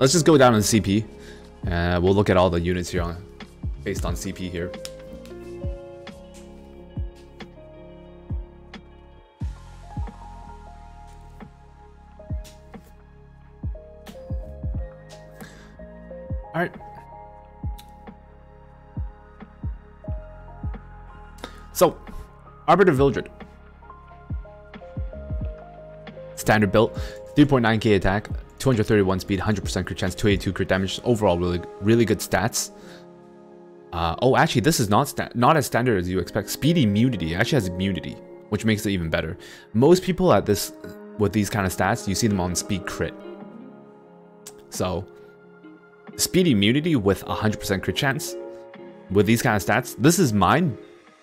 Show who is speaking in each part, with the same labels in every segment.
Speaker 1: Let's just go down on CP. Uh, we'll look at all the units here on, based on CP here. All right. So, Arbiter Vildred. standard built, 3.9k attack, 231 speed, 100% crit chance, 282 crit damage. Overall, really, really good stats. Uh, oh, actually, this is not not as standard as you expect. Speed immunity actually has immunity, which makes it even better. Most people at this with these kind of stats, you see them on speed crit. So, speed immunity with 100% crit chance. With these kind of stats, this is mine,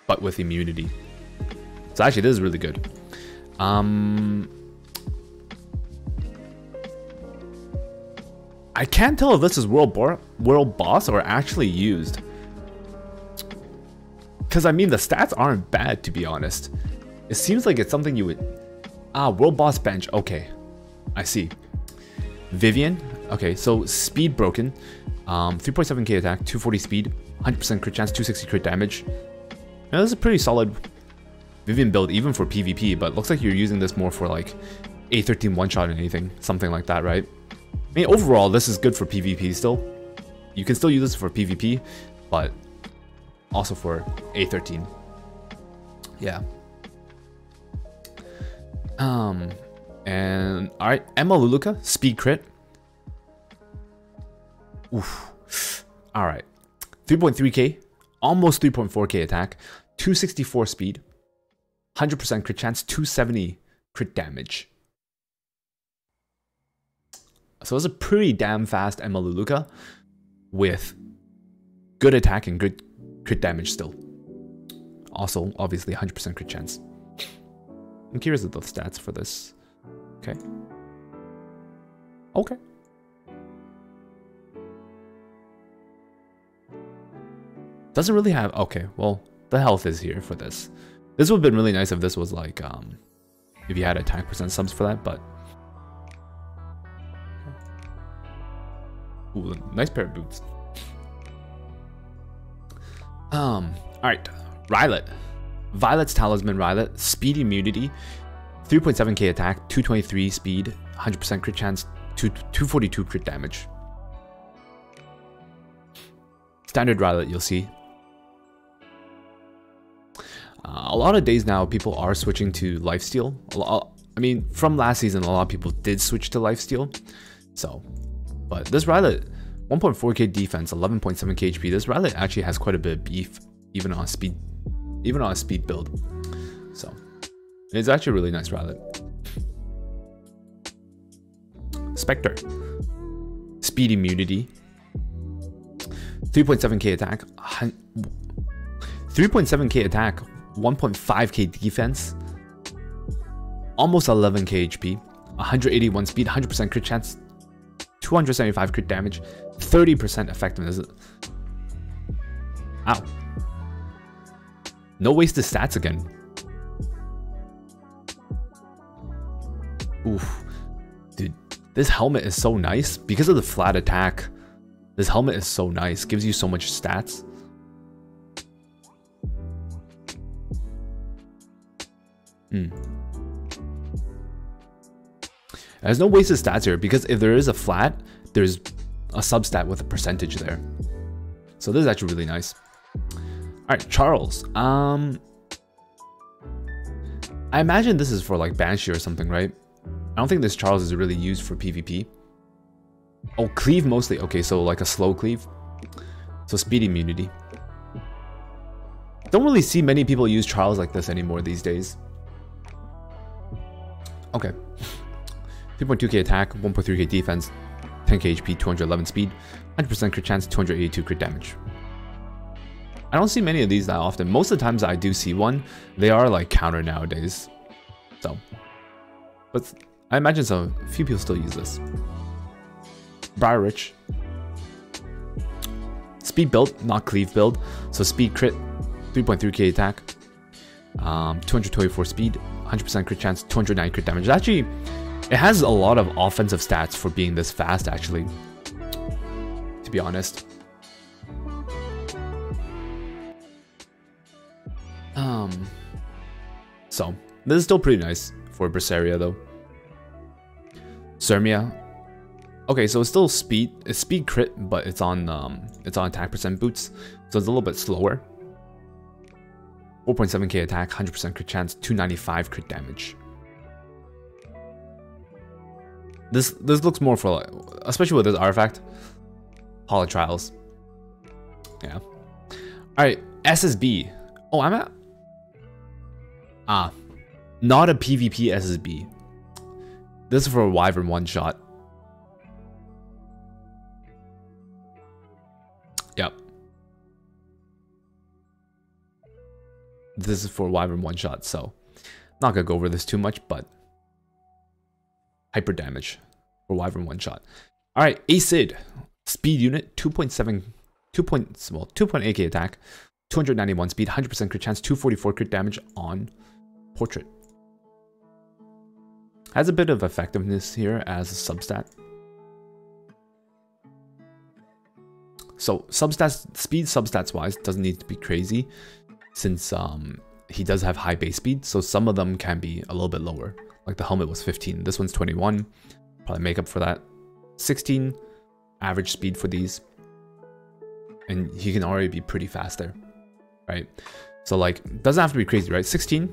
Speaker 1: but with immunity. So actually, this is really good. Um, I can't tell if this is world, bo world boss or actually used. Because, I mean, the stats aren't bad, to be honest. It seems like it's something you would... Ah, world boss bench. Okay. I see. Vivian. Okay, so speed broken. Um, 3.7k attack, 240 speed, 100% crit chance, 260 crit damage. Now, this is a pretty solid Vivian build, even for PvP, but looks like you're using this more for, like, A13 one-shot and anything. Something like that, right? I mean, overall, this is good for PvP still. You can still use this for PvP, but also for A13. Yeah. Um, and all right, Emma Luluka, speed crit. Oof. All right, 3.3k, almost 3.4k attack, 264 speed, 100% crit chance, 270 crit damage. So it's a pretty damn fast Emaluluka with good attack and good crit damage still. Also, obviously, 100% crit chance. I'm curious of the stats for this. Okay. Okay. Doesn't really have... Okay, well, the health is here for this. This would have been really nice if this was like... um, If you had attack percent subs for that, but Ooh, nice pair of boots. Um, alright. Rylet. Violet's Talisman Rylet, speed immunity, 3.7k attack, 223 speed, 100% crit chance, 242 crit damage. Standard Rylet, you'll see. Uh, a lot of days now, people are switching to lifesteal. I mean, from last season, a lot of people did switch to lifesteal. So, but this Rylot, 1.4k defense, 11.7k HP. This Rylot actually has quite a bit of beef, even on speed, even on a speed build. So it's actually a really nice Rylot. Spectre, speed immunity, 3.7k attack, 3.7k attack, 1.5k defense, almost 11k HP, 181 speed, 100% crit chance, 275 crit damage, 30% effectiveness. Ow. No wasted stats again. Oof. Dude, this helmet is so nice. Because of the flat attack, this helmet is so nice. Gives you so much stats. Hmm. There's no wasted stats here because if there is a flat, there's a substat with a percentage there. So this is actually really nice. All right, Charles. Um, I imagine this is for like Banshee or something, right? I don't think this Charles is really used for PvP. Oh, cleave mostly. Okay, so like a slow cleave. So speed immunity. Don't really see many people use Charles like this anymore these days. Okay. 3.2k attack, 1.3k defense, 10k HP, 211 speed, 100% crit chance, 282 crit damage. I don't see many of these that often. Most of the times I do see one, they are like counter nowadays. So, but I imagine some Few people still use this. Briar Rich. Speed build, not cleave build. So speed crit, 3.3k attack, um, 224 speed, 100% crit chance, 209 crit damage. It's actually it has a lot of offensive stats for being this fast, actually, to be honest. Um, so, this is still pretty nice for Berseria, though. Cermia. Okay, so it's still speed, it's speed crit, but it's on um, it's on attack percent boots, so it's a little bit slower. 4.7k attack, 100% crit chance, 295 crit damage. This this looks more for like, especially with this artifact, Hall of Trials. Yeah. All right, SSB. Oh, I'm at. Ah, not a PvP SSB. This is for a Wyvern one shot. Yep. This is for Wyvern one shot, so not gonna go over this too much, but hyper damage for Wyvern one shot. All right, Acid, speed unit, 2.7, Point, well, 2.8k attack, 291 speed, 100% crit chance, 244 crit damage on portrait. Has a bit of effectiveness here as a substat. So substats, speed substats wise doesn't need to be crazy since um, he does have high base speed. So some of them can be a little bit lower. Like the helmet was 15. This one's 21. Probably make up for that. 16 average speed for these. And he can already be pretty fast there, right? So like, doesn't have to be crazy, right? 16,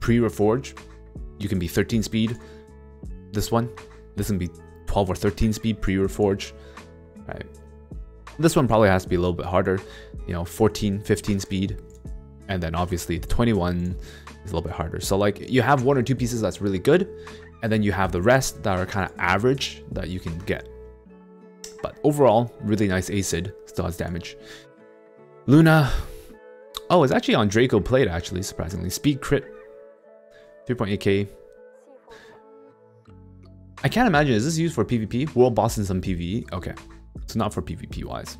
Speaker 1: pre-reforge, you can be 13 speed. This one, this can be 12 or 13 speed pre-reforge, right? This one probably has to be a little bit harder, you know, 14, 15 speed, and then obviously the 21 is a little bit harder. So like you have one or two pieces that's really good, and then you have the rest that are kind of average that you can get. But overall, really nice acid, still has damage. Luna, oh, it's actually on Draco Plate actually, surprisingly. Speed crit, 3.8k. I can't imagine, is this used for PvP? World Boss and some PvE? Okay, so not for PvP wise,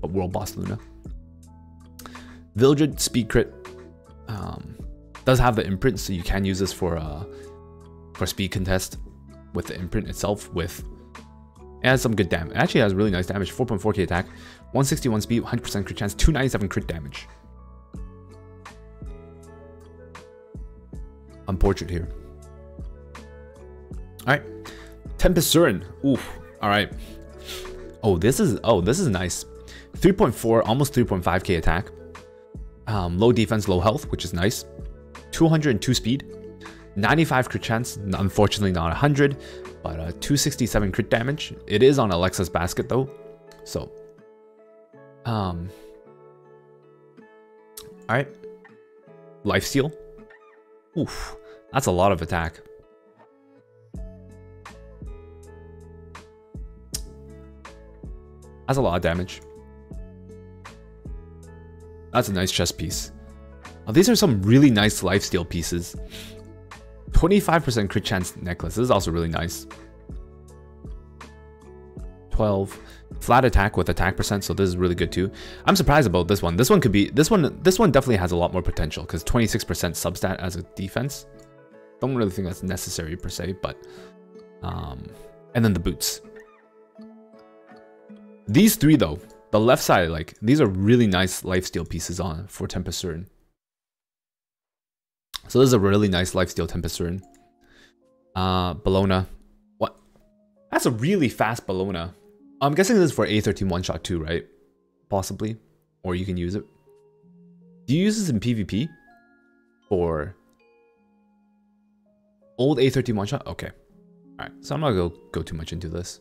Speaker 1: but World Boss Luna. Vildred Speed Crit um, does have the imprint, so you can use this for uh, for speed contest with the imprint itself. With it has some good damage. It actually has really nice damage. 4.4k attack, 161 speed, 100% crit chance, 297 crit damage. I'm portrait here. All right, Tempest Surin. Oof. All right. Oh, this is oh this is nice. 3.4, almost 3.5k attack um, low defense, low health, which is nice. 202 speed, 95 crit chance, unfortunately not 100, but uh, 267 crit damage. It is on Alexa's basket though, so. Um, all right, life steal. Oof, that's a lot of attack. That's a lot of damage. That's a nice chest piece. these are some really nice lifesteal pieces. 25% crit chance necklace. This is also really nice. 12 flat attack with attack percent so this is really good too i'm surprised about this one this one could be this one this one definitely has a lot more potential because 26 percent substat as a defense don't really think that's necessary per se but um and then the boots these three though the left side, like, these are really nice lifesteal pieces on for Tempest Surin. So this is a really nice lifesteal Tempest Surin. Uh, Bellona. What? That's a really fast Bellona. I'm guessing this is for A13 one-shot too, right? Possibly. Or you can use it. Do you use this in PvP? Or... Old A13 one-shot? Okay. Alright, so I'm not gonna go, go too much into this.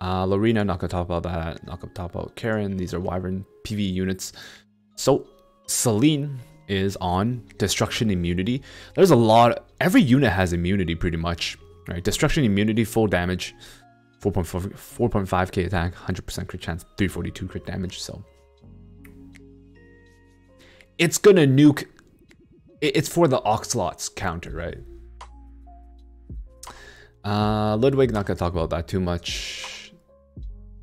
Speaker 1: Uh, Lorina, not gonna talk about that. Not gonna talk about Karen. These are Wyvern PV units. So Celine is on destruction immunity. There's a lot. Every unit has immunity pretty much. Right, destruction immunity, full damage, 4.5k attack, 100% crit chance, 342 crit damage. So it's gonna nuke. It's for the Oxlots counter, right? Uh, Ludwig, not gonna talk about that too much.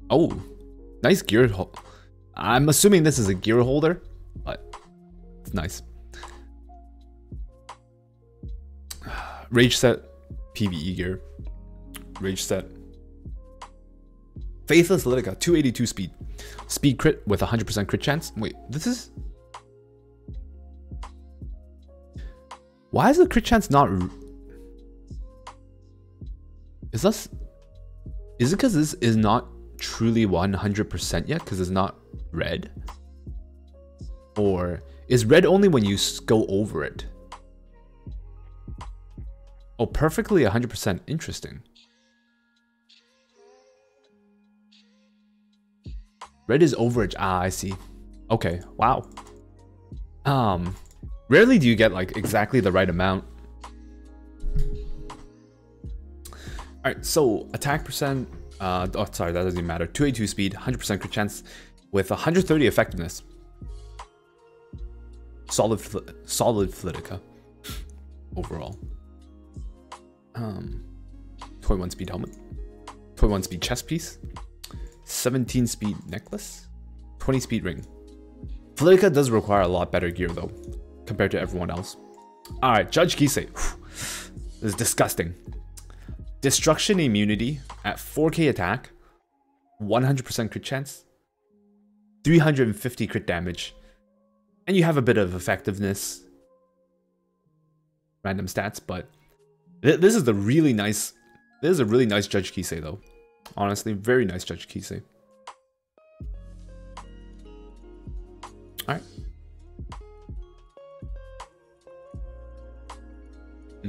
Speaker 1: Oh, nice gear. I'm assuming this is a gear holder, but it's nice. Rage set, PvE gear. Rage set. Faithless Lidica, 282 speed. Speed crit with 100% crit chance. Wait, this is... Why is the crit chance not... Is this... Is it because this is not truly 100% yet because it's not red? Or is red only when you go over it? Oh, perfectly 100%. Interesting. Red is overage. Ah, I see. Okay, wow. Um, rarely do you get like exactly the right amount. All right, so attack percent, uh, oh, sorry, that doesn't even matter. 282 speed, 100% crit chance with 130 effectiveness. Solid, fl solid Flitica overall. Um, 21 speed helmet, 21 speed chest piece, 17 speed necklace, 20 speed ring. Flitica does require a lot better gear though, compared to everyone else. All right, Judge Kise. This is disgusting. Destruction immunity at 4k attack, 100% crit chance, 350 crit damage, and you have a bit of effectiveness, random stats, but th this is the really nice, this is a really nice Judge Kise though. Honestly, very nice Judge Kise.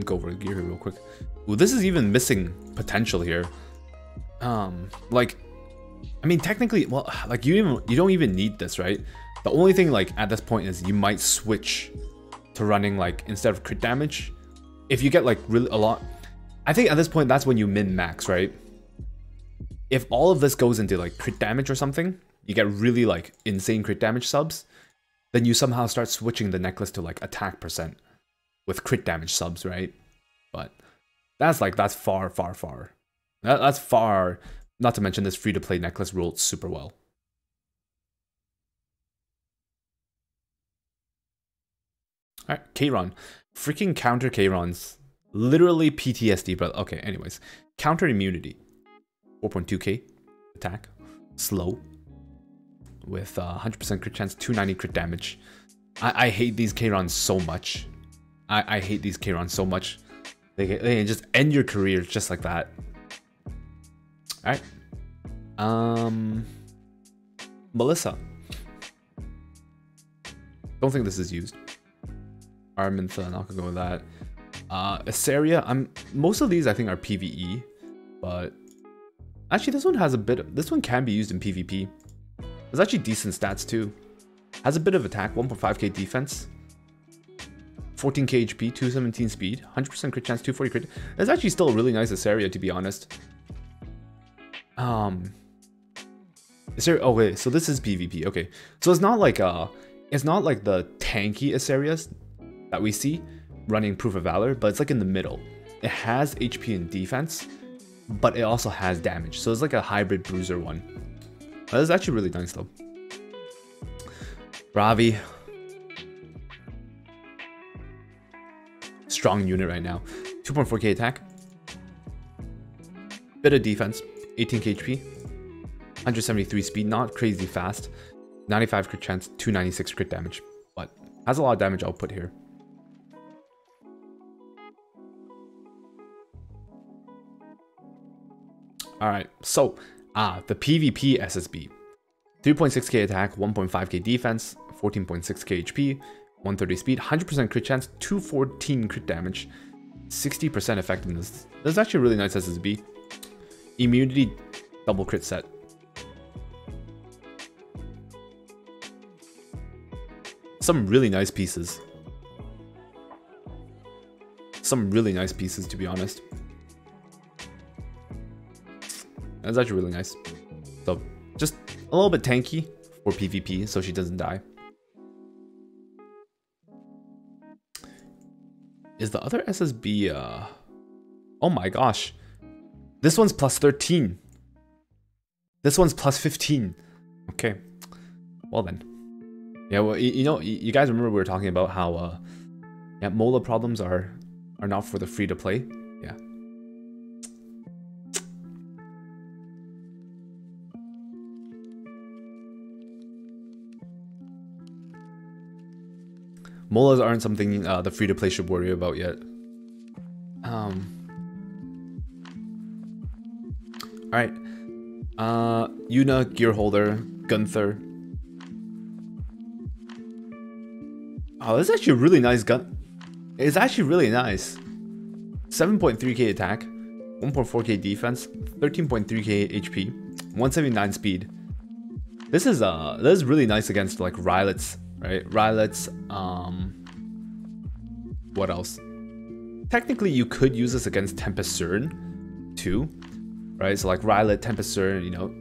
Speaker 1: go over gear here real quick. Ooh, this is even missing potential here. Um, like, I mean, technically, well, like you even you don't even need this, right? The only thing like at this point is you might switch to running like instead of crit damage, if you get like really a lot. I think at this point that's when you min max, right? If all of this goes into like crit damage or something, you get really like insane crit damage subs, then you somehow start switching the necklace to like attack percent with crit damage subs, right? But that's like that's far, far, far. That, that's far. Not to mention this free to play necklace rolled super well. All right, Kayron, freaking counter Kayrons. literally PTSD, but okay. Anyways, counter immunity, 4.2k attack, slow, with 100% uh, crit chance, 290 crit damage. I, I hate these Kayrons so much. I, I hate these Kayrons so much. They, they just end your career just like that. All right. Um, Melissa. Don't think this is used. Armantha, not gonna go with that. Uh, Asaria, I'm most of these I think are PVE, but actually this one has a bit. Of, this one can be used in PvP. It's actually decent stats too. Has a bit of attack, 1.5k defense. 14k HP, 217 speed, 100% crit chance, 240 crit. That's actually still a really nice this area, to be honest. Um, is there? Oh wait, so this is PvP. Okay, so it's not like uh, it's not like the tanky Asarias that we see running Proof of Valor, but it's like in the middle. It has HP and defense, but it also has damage. So it's like a hybrid bruiser one. That is actually really nice though. Ravi, strong unit right now. 2.4k attack, bit of defense, 18k HP, 173 speed, not crazy fast, 95 crit chance, 296 crit damage, but has a lot of damage output here. All right, so ah, the PvP SSB. 3.6k attack, 1.5k defense, 14.6k HP, 130 speed, 100% crit chance, 214 crit damage, 60% effectiveness. That's actually really nice SSB. Immunity double crit set. Some really nice pieces. Some really nice pieces, to be honest. That's actually really nice. So, just a little bit tanky for PvP so she doesn't die. Is the other SSB, uh... Oh my gosh. This one's plus 13. This one's plus 15. Okay. Well then. Yeah, well, you, you know, you guys remember we were talking about how, uh... Yeah, MOLA problems are, are not for the free-to-play. Molas aren't something uh, the free-to-play should worry about yet. Um. All right. Uh, Yuna, Gearholder, Gunther. Oh, that's actually a really nice gun. It's actually really nice. 7.3k attack, 1.4k defense, 13.3k HP, 179 speed. This is uh, this is really nice against like Rylet's right? Rylets, um, what else? Technically, you could use this against Tempest Cern too, right? So like Rylet, Tempest Cern, you know,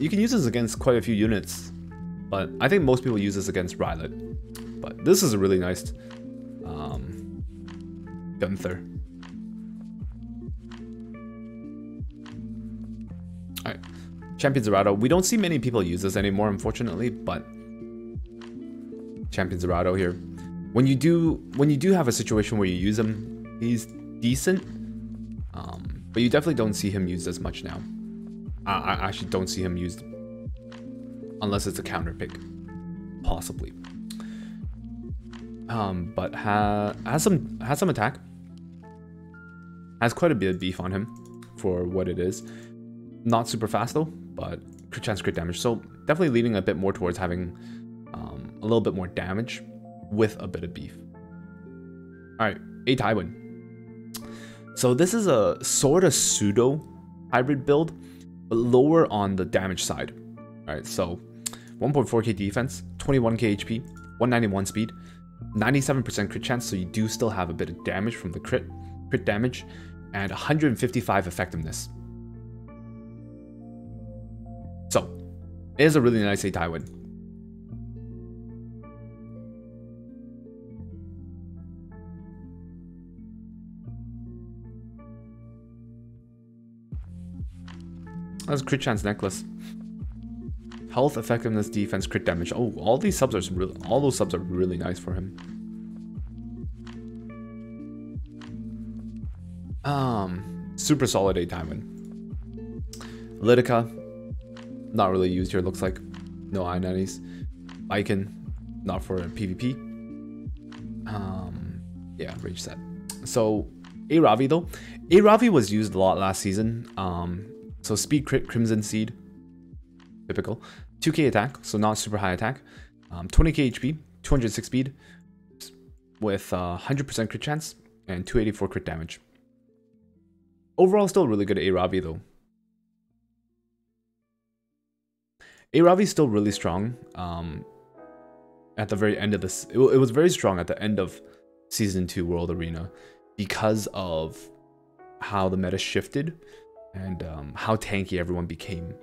Speaker 1: you can use this against quite a few units, but I think most people use this against Rylet. But this is a really nice um, Gunther. Alright, Champion Zerato. We don't see many people use this anymore, unfortunately, but Champions Zerato here. When you do when you do have a situation where you use him, he's decent. Um, but you definitely don't see him used as much now. I, I actually don't see him used unless it's a counter pick, possibly. Um, but ha has some has some attack. Has quite a bit of beef on him for what it is. Not super fast though, but chance crit damage. So definitely leaning a bit more towards having a little bit more damage with a bit of beef. All right, a Tywin. So this is a sort of pseudo hybrid build, but lower on the damage side. All right, so 1.4k defense, 21k HP, 191 speed, 97% crit chance, so you do still have a bit of damage from the crit, crit damage, and 155 effectiveness. So, it is a really nice A Tywin. That's crit chance necklace. Health, effectiveness, defense, crit damage. Oh, all these subs are really, all those subs are really nice for him. Um, super solid eight diamond. Lidica, not really used here. Looks like no i90s. Icon, not for PvP. Um, yeah, rage set. So, A Ravi though, A Ravi was used a lot last season. Um, so speed crit, Crimson Seed. Typical. 2k attack, so not super high attack. Um, 20k HP, 206 speed, with 100% uh, crit chance, and 284 crit damage. Overall, still really good Ravi though. is still really strong. Um, at the very end of this, it, it was very strong at the end of Season 2 World Arena because of how the meta shifted and um, how tanky everyone became.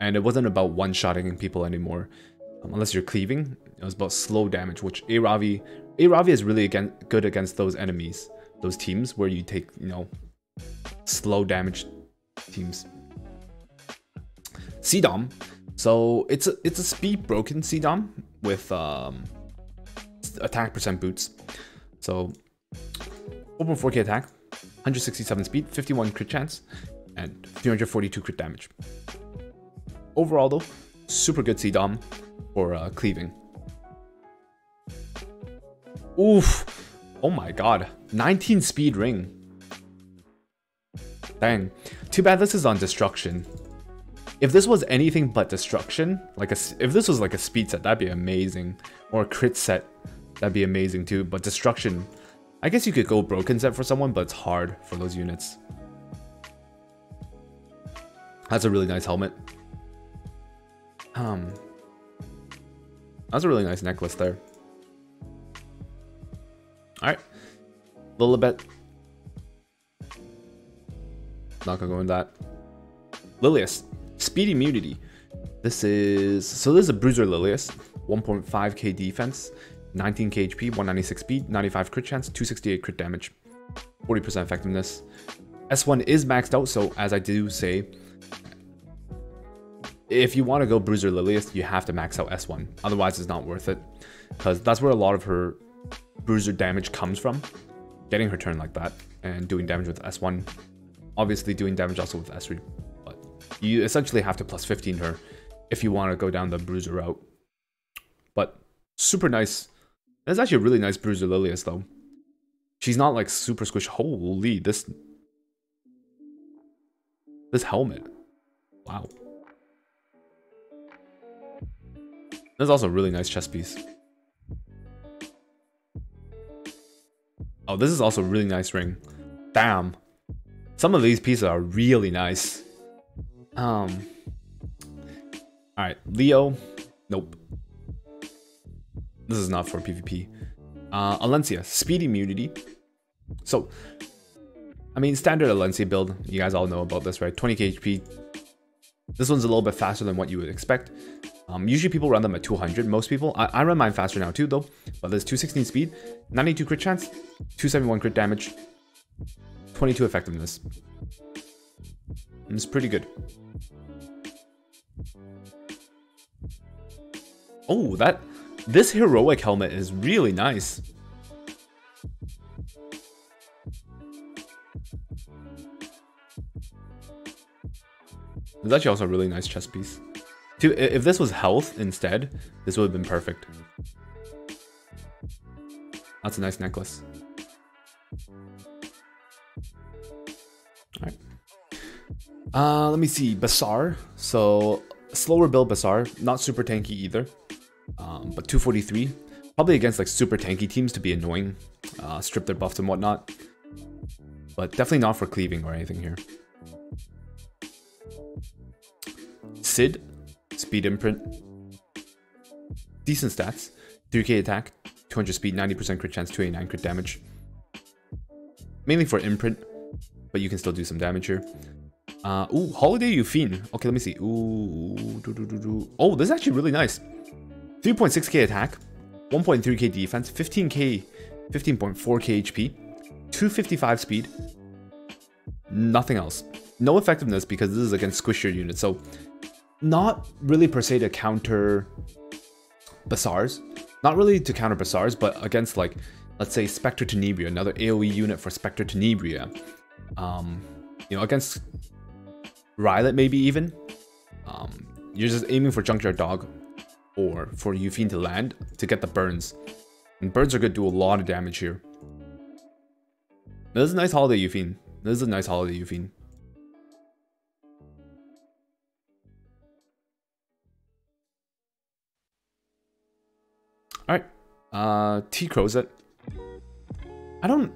Speaker 1: And it wasn't about one-shotting people anymore, um, unless you're cleaving. It was about slow damage, which Aravi, Aravi is really again, good against those enemies, those teams where you take, you know, slow damage teams. CDOM. So it's a, it's a speed broken CDOM with um, attack percent boots. So 4 k attack, 167 speed, 51 crit chance, and 342 crit damage. Overall though, super good C-Dom for uh, cleaving. Oof! Oh my god, 19 speed ring. Dang. Too bad this is on destruction. If this was anything but destruction, like a, if this was like a speed set, that'd be amazing. Or a crit set, that'd be amazing too. But destruction, I guess you could go Broken set for someone, but it's hard for those units. That's a really nice helmet. Um, That's a really nice necklace there. Alright. Lilibet. Not gonna go in that. Lilius. Speed immunity. This is... So this is a Bruiser Lilius. 1.5k defense. 19 KHP, 196 speed, 95 crit chance, 268 crit damage, 40% effectiveness. S1 is maxed out, so as I do say, if you want to go Bruiser Lilius, you have to max out S1. Otherwise, it's not worth it, because that's where a lot of her Bruiser damage comes from. Getting her turn like that and doing damage with S1. Obviously, doing damage also with S3, but you essentially have to plus 15 her if you want to go down the Bruiser route. But super nice that's actually a really nice Bruiser Lilius, though. She's not, like, super squish. Holy, this... This helmet. Wow. That's also a really nice chest piece. Oh, this is also a really nice ring. Damn. Some of these pieces are really nice. Um. Alright, Leo. Nope. This is not for PvP. Uh, Alencia, speed immunity. So, I mean, standard Alencia build, you guys all know about this, right? 20k HP. This one's a little bit faster than what you would expect. Um, usually people run them at 200, most people. I, I run mine faster now too, though. But there's 216 speed, 92 crit chance, 271 crit damage, 22 effectiveness. And it's pretty good. Oh, that this heroic helmet is really nice. It's actually also a really nice chest piece. Dude, if this was health instead, this would have been perfect. That's a nice necklace. Alright. Uh, let me see. Bazaar. So, slower build Bazaar. Not super tanky either. Um, but 243, probably against like super tanky teams to be annoying, uh, strip their buffs and whatnot. But definitely not for cleaving or anything here. Sid, speed imprint. Decent stats. 3k attack, 200 speed, 90% crit chance, 289 crit damage. Mainly for imprint, but you can still do some damage here. Uh, ooh, Holiday Yufine. Okay, let me see. Ooh, doo -doo -doo oh, this is actually really nice. 3.6k attack, 1.3k defense, 15k, 15.4k HP, 255 speed, nothing else. No effectiveness because this is against squishier units, so not really per se to counter Bazaars. Not really to counter Bazaars, but against like, let's say Spectre Tenebria, another AoE unit for Spectre Tenebria. Um, you know, against Rylet maybe even. Um, you're just aiming for Junkyard Dog, or for Yuffie to land to get the burns. And burns are going to do a lot of damage here. This is a nice holiday, Yuffie. This is a nice holiday, Yuffie. Alright. Uh, t it. I don't...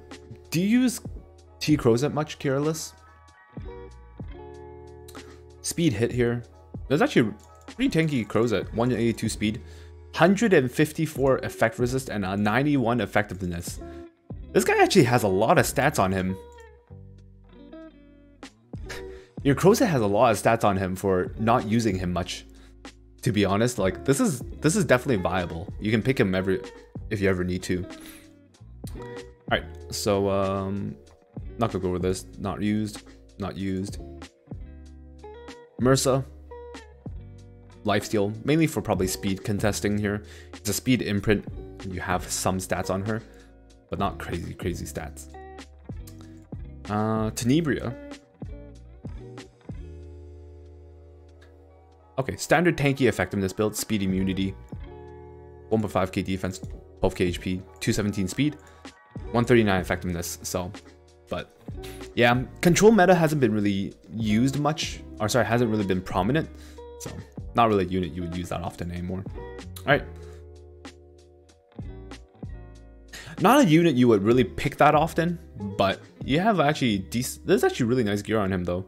Speaker 1: Do you use t it much, Caerliss? Speed hit here. There's actually Pretty tanky crows at 182 speed, 154 effect resist, and a 91 effectiveness. This guy actually has a lot of stats on him. Your Crozet has a lot of stats on him for not using him much. To be honest, like this is this is definitely viable. You can pick him every if you ever need to. Alright, so um not gonna go over this. Not used, not used. Merza lifesteal, mainly for probably speed contesting here. It's a speed imprint, you have some stats on her, but not crazy, crazy stats. Uh, Tenebria. Okay, standard tanky effectiveness build, speed immunity, 1.5k defense, 12k HP, 217 speed, 139 effectiveness, so, but yeah, control meta hasn't been really used much, or sorry, hasn't really been prominent, so not really a unit you would use that often anymore. All right. Not a unit you would really pick that often, but you have actually decent, there's actually really nice gear on him though.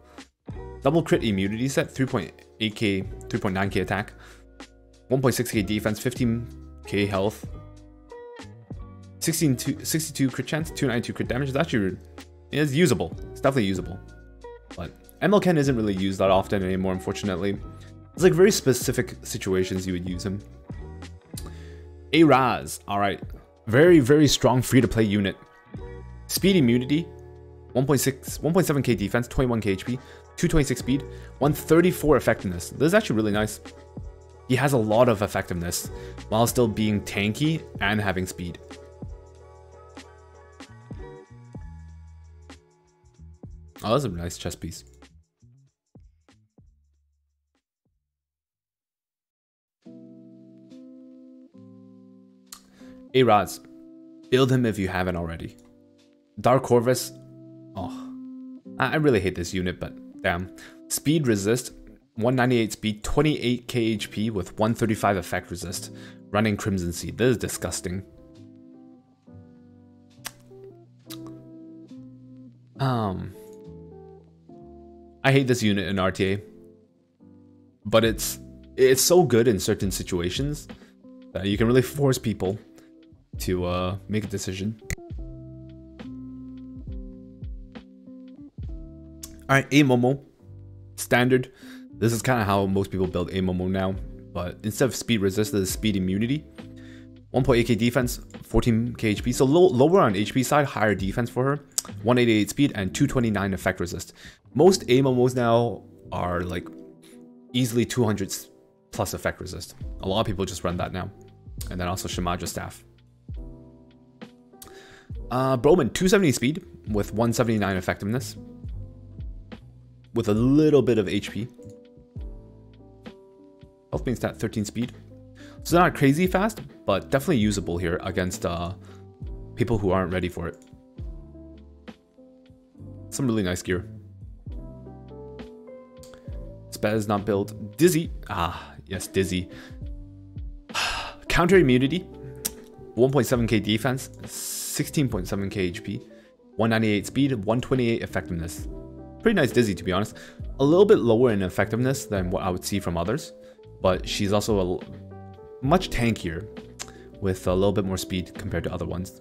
Speaker 1: Double crit immunity set, 3.8k, 3.9k attack, 1.6k defense, 15k health, 16 to, 62 crit chance, 292 crit damage. That's actually it's usable. It's definitely usable. But MLK isn't really used that often anymore, unfortunately. It's like very specific situations you would use him. a alright. Very, very strong free-to-play unit. Speed immunity, 1.6, 1.7k defense, 21k HP, 226 speed, 134 effectiveness. This is actually really nice. He has a lot of effectiveness while still being tanky and having speed. Oh, that's a nice chess piece. Hey Raz, build him if you haven't already. Dark Corvus, oh, I really hate this unit, but damn. Speed resist, 198 speed, 28 KHP with 135 effect resist. Running Crimson Seed, this is disgusting. Um, I hate this unit in RTA, but it's it's so good in certain situations that you can really force people to uh, make a decision. All right, Amomo, standard. This is kind of how most people build Amomo now, but instead of speed resist, it's speed immunity. 1.8k defense, 14k HP, so lower on HP side, higher defense for her, 188 speed, and 229 effect resist. Most AMOMOs now are like easily 200 plus effect resist. A lot of people just run that now. And then also Shimadra staff. Uh, Bowman, 270 speed with 179 effectiveness. With a little bit of HP. Health main stat, 13 speed. So not crazy fast, but definitely usable here against uh, people who aren't ready for it. Some really nice gear. Sped is not built. Dizzy. Ah, yes, Dizzy. Counter immunity. 1.7k defense. 167 khp, 198 speed, 128 effectiveness. Pretty nice Dizzy to be honest. A little bit lower in effectiveness than what I would see from others, but she's also a much tankier with a little bit more speed compared to other ones.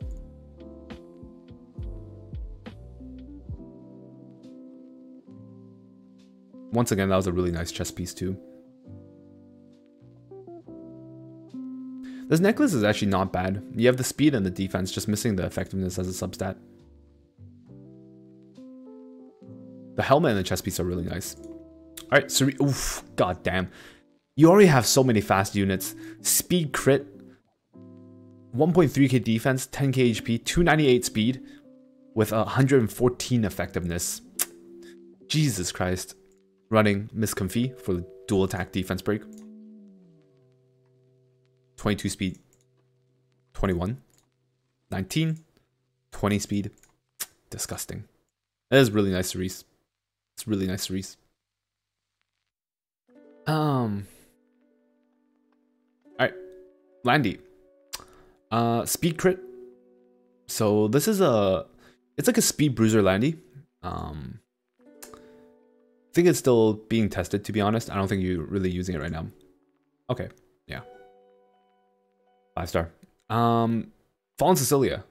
Speaker 1: Once again, that was a really nice chess piece too. This necklace is actually not bad. You have the speed and the defense, just missing the effectiveness as a substat. The helmet and the chest piece are really nice. Alright, so oof, god damn. You already have so many fast units. Speed crit, 1.3k defense, 10k HP, 298 speed, with 114 effectiveness. Jesus Christ. Running Miss Comfy for the dual attack defense break. 22 speed, 21, 19, 20 speed. Disgusting. That is really nice series. It's really nice series. Um. All right, Landy. Uh, speed crit. So this is a, it's like a speed bruiser Landy. Um, I think it's still being tested, to be honest. I don't think you're really using it right now. Okay. Five star. Um, Fallen Cecilia.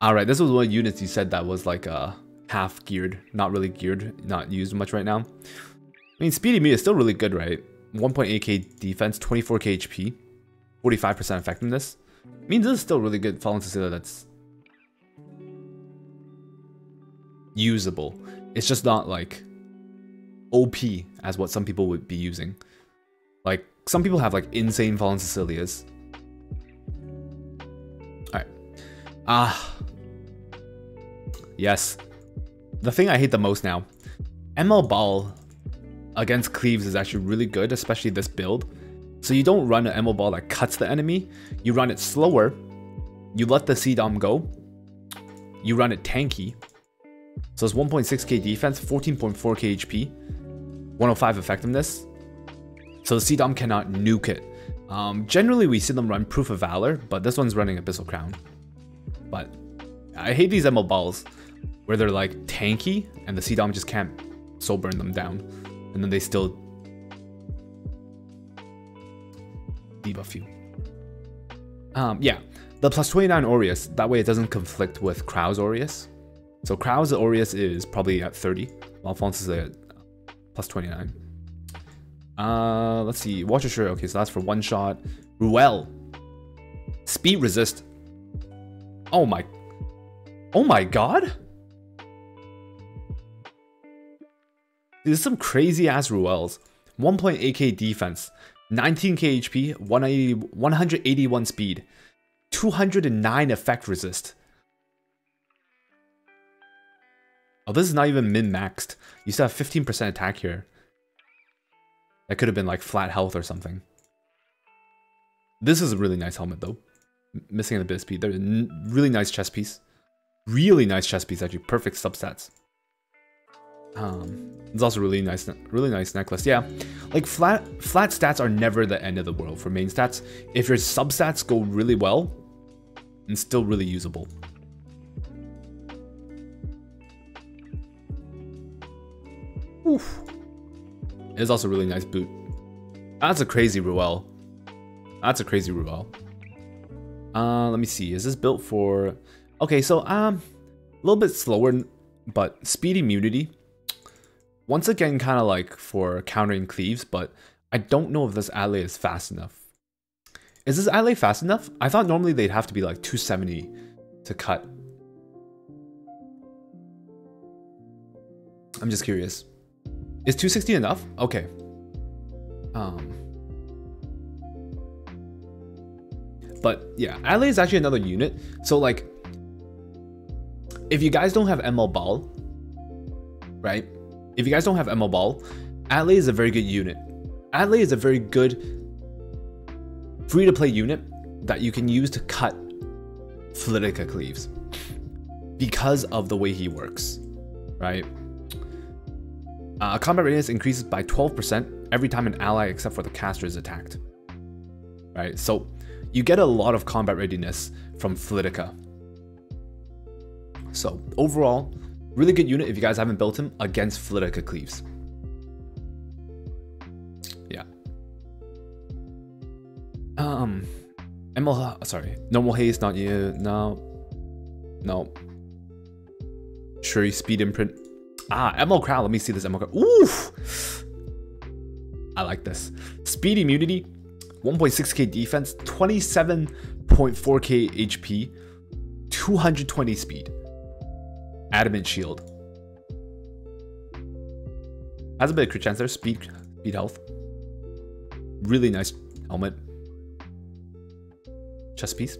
Speaker 1: All right, this was one units you said that was like uh half geared, not really geared, not used much right now. I mean, Speedy Me is still really good, right? 1.8k defense, 24k HP, 45% effectiveness. I mean, this is still really good Fallen Cecilia that's usable. It's just not like OP as what some people would be using. Like, some people have like insane Fallen Cecilias, Ah. Yes. The thing I hate the most now. ML Ball against Cleaves is actually really good, especially this build. So you don't run an ML Ball that cuts the enemy. You run it slower. You let the C-Dom go. You run it tanky. So it's 1.6k defense, 14.4k HP, 105 effectiveness. So the C-Dom cannot nuke it. Um, generally, we see them run Proof of Valor, but this one's running Abyssal Crown but I hate these ML balls where they're like tanky and the C Dom just can't soul burn them down. And then they still debuff you. Um, yeah, the plus 29 Aureus, that way it doesn't conflict with Krau's Aureus. So Krau's Aureus is probably at 30, Alphonse is at plus 29. Uh, let's see, Watcher Schuri, okay, so that's for one shot. Ruel, speed resist, Oh my... Oh my god? This is some crazy ass Ruels. 1.8k defense, 19k HP, 180, 181 speed, 209 effect resist. Oh, this is not even min-maxed. You still have 15% attack here. That could have been like flat health or something. This is a really nice helmet though missing a bit of speed. There's a really nice chess piece. Really nice chess piece, actually. Perfect substats. Um, it's also really nice, really nice necklace. Yeah, like flat flat stats are never the end of the world for main stats. If your substats go really well, and still really usable. Oof. It's also really nice boot. That's a crazy Ruele. That's a crazy Ruele. Uh, let me see. Is this built for... Okay, so um, a little bit slower, but speed immunity. Once again, kind of like for countering cleaves, but I don't know if this ally is fast enough. Is this ally fast enough? I thought normally they'd have to be like 270 to cut. I'm just curious. Is 260 enough? Okay. Um, But yeah, Adelaide is actually another unit. So like, if you guys don't have ML Baal, right? If you guys don't have ML Baal, Adelaide is a very good unit. Adelaide is a very good free-to-play unit that you can use to cut Flidica Cleaves because of the way he works, right? Uh, combat readiness increases by 12% every time an ally except for the caster is attacked, right? So you get a lot of combat readiness from Flidica. So overall, really good unit if you guys haven't built him against Flidica Cleaves. Yeah. Um, ML, sorry, normal haste, not you, no, no. Schuri speed imprint. Ah, ML Crown, let me see this ML Crown. Oof! I like this. Speed immunity, 1.6k defense, 27.4k HP, 220 speed. Adamant shield. Has a bit of crit chance there. Speed, speed health. Really nice helmet. Chest piece.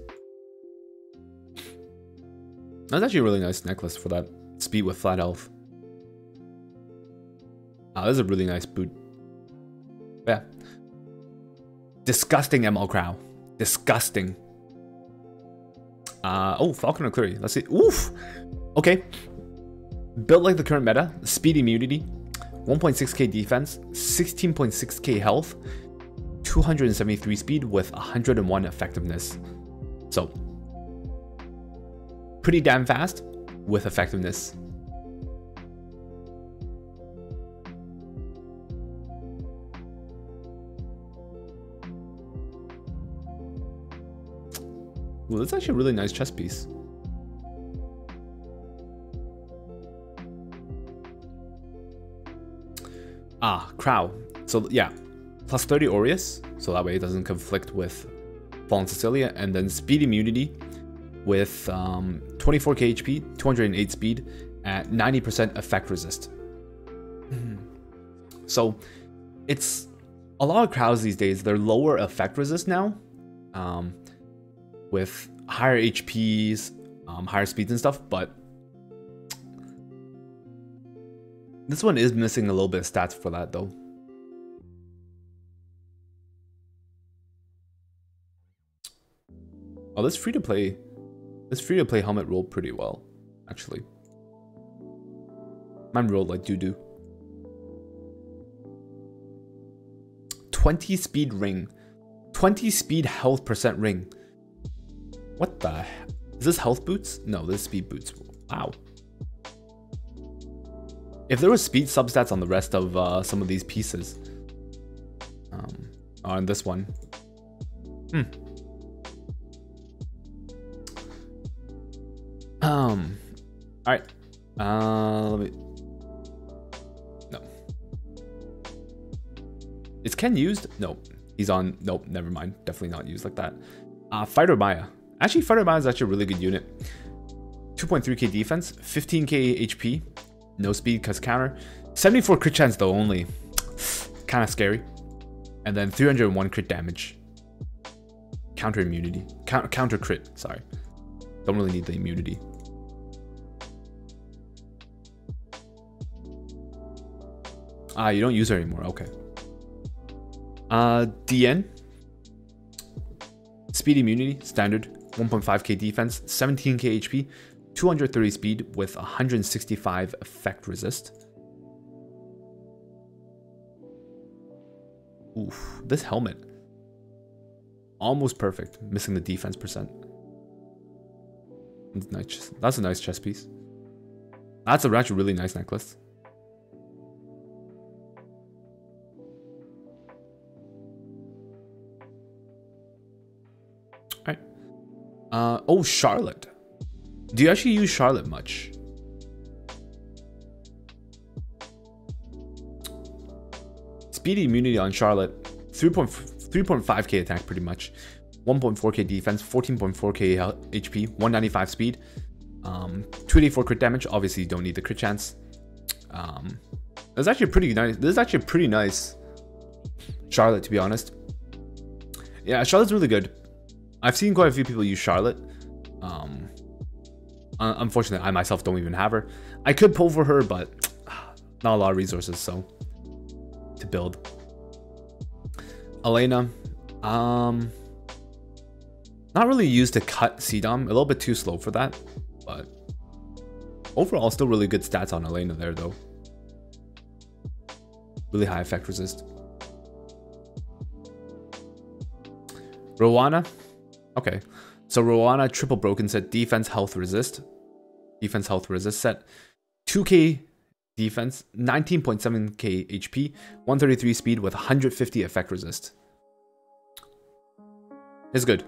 Speaker 1: That's actually a really nice necklace for that speed with flat health. Ah, oh, this is a really nice boot. Yeah, Disgusting ML Crow. Disgusting. Uh, oh, Falconer Kluri. Let's see. Oof. Okay. Built like the current meta. Speed immunity. 1.6k defense. 16.6k health. 273 speed with 101 effectiveness. So, pretty damn fast with effectiveness. Well, that's actually a really nice chess piece. Ah, Crow. So yeah, plus 30 Aureus, so that way it doesn't conflict with Fallen Cecilia, and then speed immunity with um, 24k HP, 208 speed, at 90% effect resist. so it's a lot of crowds these days, they're lower effect resist now. Um, with higher HPs, um, higher speeds and stuff, but this one is missing a little bit of stats for that though. Oh, this free to play, this free to play helmet rolled pretty well, actually. Mine rolled like doo doo. 20 speed ring, 20 speed health percent ring. What the? Is this health boots? No, this is speed boots. Wow. If there was speed substats on the rest of uh, some of these pieces. Um, on this one. Hmm. Um. All right. Uh, let me. No. Is Ken used? No. He's on. Nope. Never mind. Definitely not used like that. Uh, Fighter Maya. Actually, Fireman is actually a really good unit. 2.3k defense, 15k HP, no speed, cause counter. 74 crit chance though only. kind of scary. And then 301 crit damage. Counter immunity. Counter, counter crit, sorry. Don't really need the immunity. Ah, you don't use her anymore. Okay. Uh, Diene. Speed immunity, standard. 1.5k defense, 17k HP, 230 speed with 165 effect resist. Oof, this helmet. Almost perfect, missing the defense percent. That's a nice chest piece. That's a actually really nice necklace. Uh, oh, Charlotte. Do you actually use Charlotte much? Speedy immunity on Charlotte. 3.5k attack pretty much. 1.4k defense, 14.4k HP, 195 speed. Um, 284 crit damage. Obviously, you don't need the crit chance. Um, that's actually pretty nice. This is actually pretty nice Charlotte, to be honest. Yeah, Charlotte's really good. I've seen quite a few people use Charlotte. Um, unfortunately, I myself don't even have her. I could pull for her, but not a lot of resources, so to build. Elena, um, not really used to cut CDOM, a little bit too slow for that, but overall still really good stats on Elena there though. Really high effect resist. Roana, Okay. So Roana triple broken set, defense, health, resist. Defense, health, resist set. 2k defense, 19.7k HP, 133 speed with 150 effect resist. It's good.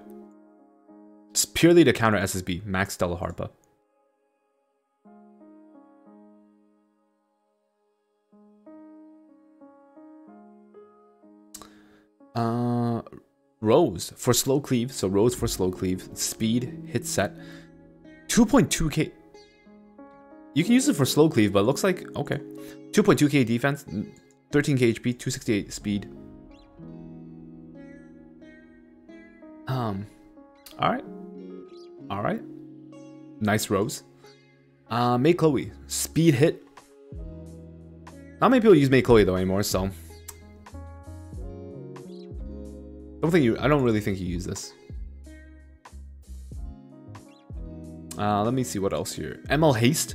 Speaker 1: It's purely to counter SSB, max Stella Harpa. Um, Rose for slow cleave. So Rose for slow cleave. Speed, hit set. 2.2k. You can use it for slow cleave, but looks like... Okay. 2.2k defense, 13k HP, 268 speed. Um, alright. Alright. Nice Rose. Uh, Maid Chloe. Speed hit. Not many people use Maid Chloe though anymore, so... don't think you, I don't really think you use this. Uh, let me see what else here. ML Haste.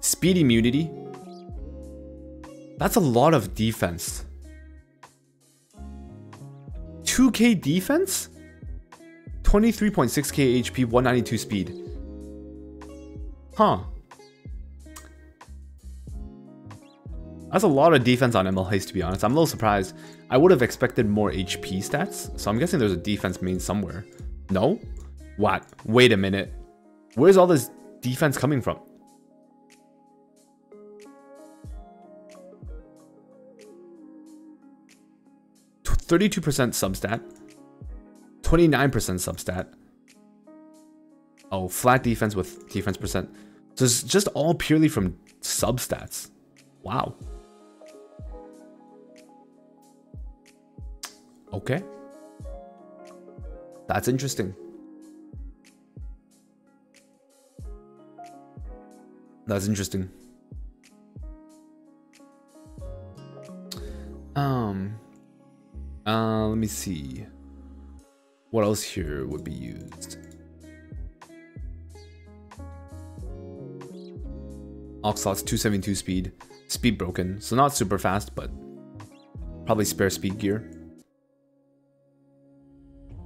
Speaker 1: Speed Immunity. That's a lot of defense. 2k defense? 23.6k HP, 192 speed. Huh. That's a lot of defense on ML Haste, to be honest. I'm a little surprised. I would have expected more HP stats, so I'm guessing there's a defense main somewhere. No? What? Wait a minute. Where's all this defense coming from? Thirty-two percent substat, twenty-nine percent substat. Oh, flat defense with defense percent. So it's just all purely from substats. Wow. Okay. That's interesting. That's interesting. Um, uh, let me see. What else here would be used? Oxlot's 272 speed. Speed broken, so not super fast, but probably spare speed gear.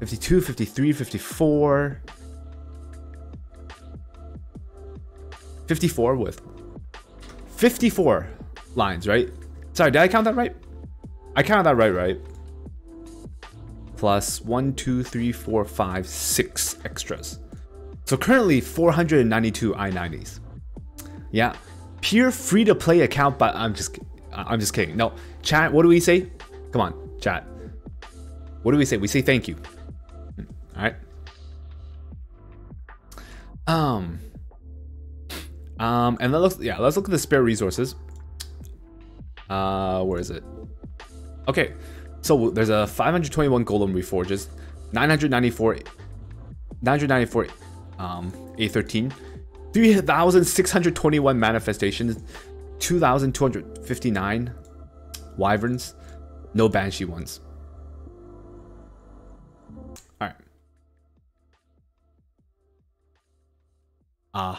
Speaker 1: 52, 53, 54. 54 with 54 lines, right? Sorry, did I count that right? I counted that right, right? Plus one, two, three, four, five, six extras. So currently 492 i90s. Yeah, pure free-to-play account, but I'm just, I'm just kidding. No, chat. What do we say? Come on, chat. What do we say? We say thank you. All right. Um. Um, and then let's yeah, let's look at the spare resources. Uh, where is it? Okay, so there's a 521 golden reforges, 994, 994, um, A13, 3,621 manifestations, 2,259 wyverns, no banshee ones. uh,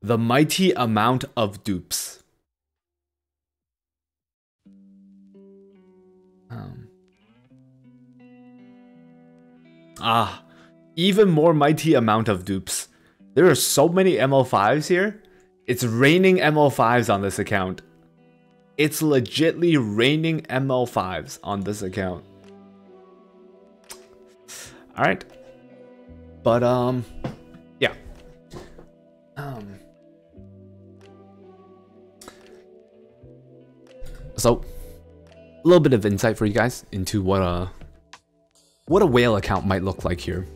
Speaker 1: the mighty amount of dupes. Um. Ah, even more mighty amount of dupes. There are so many ML5s here. It's raining ML5s on this account. It's legitly raining ML5s on this account. All right. But, um, yeah. Um, so, a little bit of insight for you guys into what a, what a whale account might look like here.